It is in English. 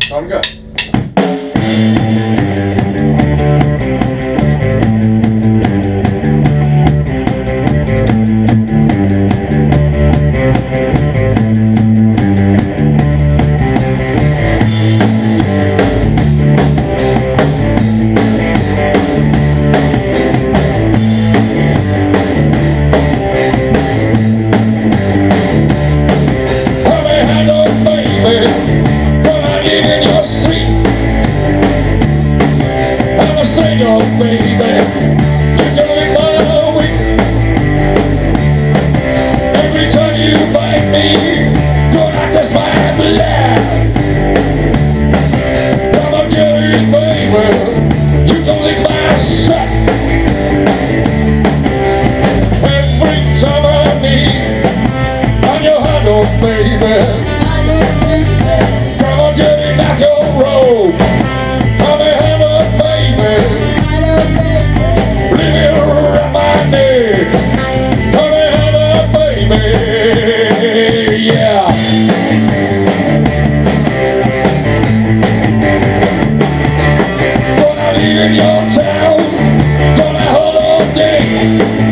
Time to you all day.